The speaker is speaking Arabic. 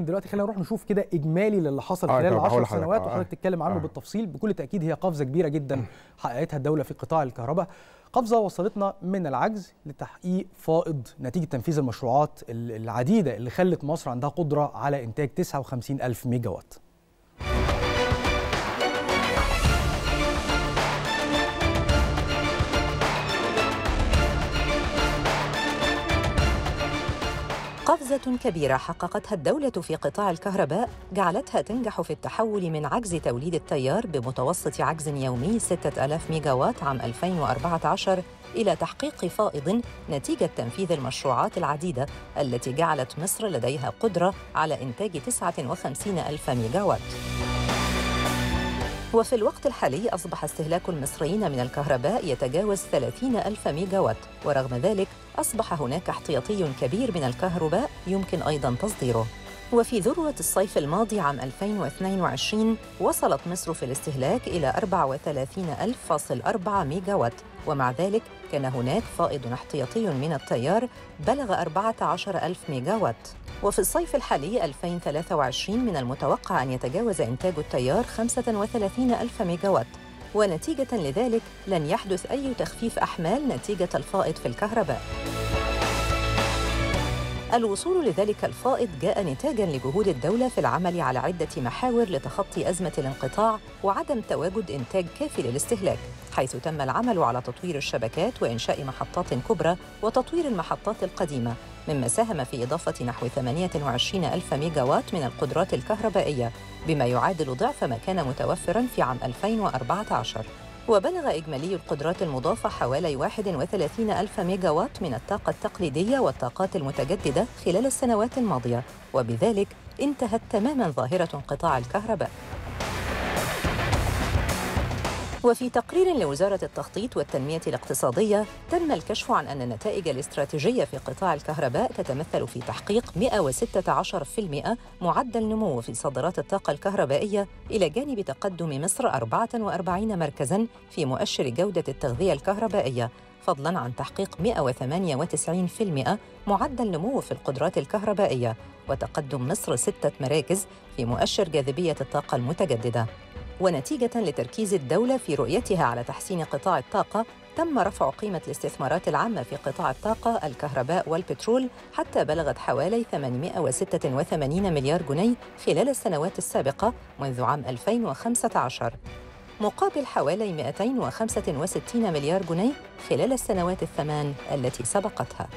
دلوقتي خلينا نروح نشوف كده إجمالي للي حصل آه، خلال طبعا، هقول 10 لحضرتك. سنوات آه، وحضرتك تتكلم عنه آه. بالتفصيل. بكل تأكيد هي قفزة كبيرة جدا حققتها الدولة في قطاع الكهرباء. قفزة وصلتنا من العجز لتحقيق فائض نتيجة تنفيذ المشروعات ال- العديدة اللي خلت مصر عندها قدرة على إنتاج 59 ألف ميجا وات قفزة كبيرة حققتها الدولة في قطاع الكهرباء جعلتها تنجح في التحول من عجز توليد التيار بمتوسط عجز يومي 6000 ميجاوات عام 2014 إلى تحقيق فائض نتيجة تنفيذ المشروعات العديدة التي جعلت مصر لديها قدرة على إنتاج 59 ألف ميجاوات. وفي الوقت الحالي أصبح استهلاك المصريين من الكهرباء يتجاوز 30 ألف ميجاوات ورغم ذلك أصبح هناك احتياطي كبير من الكهرباء يمكن أيضاً تصديره. وفي ذروة الصيف الماضي عام 2022 وصلت مصر في الاستهلاك إلى 34,4 ميجاوات. ومع ذلك كان هناك فائض احتياطي من التيار بلغ 14 ألف ميجاوات. وفي الصيف الحالي 2023 من المتوقع أن يتجاوز إنتاج التيار 35 ألف ميجاوات. ونتيجة لذلك لن يحدث أي تخفيف أحمال نتيجة الفائض في الكهرباء. الوصول لذلك الفائض جاء نتاجا لجهود الدولة في العمل على عدة محاور لتخطي أزمة الانقطاع وعدم تواجد إنتاج كافي للاستهلاك حيث تم العمل على تطوير الشبكات وإنشاء محطات كبرى وتطوير المحطات القديمة مما ساهم في إضافة نحو 28 ألف ميجاوات من القدرات الكهربائية بما يعادل ضعف ما كان متوفراً في عام 2014 وبلغ إجمالي القدرات المضافة حوالي 31 ألف ميجاوات من الطاقة التقليدية والطاقات المتجددة خلال السنوات الماضية وبذلك انتهت تماماً ظاهرة انقطاع الكهرباء. وفي تقرير لوزارة التخطيط والتنمية الاقتصادية تم الكشف عن أن النتائج الاستراتيجية في قطاع الكهرباء تتمثل في تحقيق 116% معدل نمو في صادرات الطاقة الكهربائية إلى جانب تقدم مصر 44 مركزاً في مؤشر جودة التغذية الكهربائية فضلاً عن تحقيق 198% معدل نمو في القدرات الكهربائية وتقدم مصر ستة مراكز في مؤشر جاذبية الطاقة المتجددة. ونتيجة لتركيز الدولة في رؤيتها على تحسين قطاع الطاقة تم رفع قيمة الاستثمارات العامة في قطاع الطاقة الكهرباء والبترول حتى بلغت حوالي 886 مليار جنيه خلال السنوات السابقة منذ عام 2015 مقابل حوالي 265 مليار جنيه خلال السنوات الثمان التي سبقتها.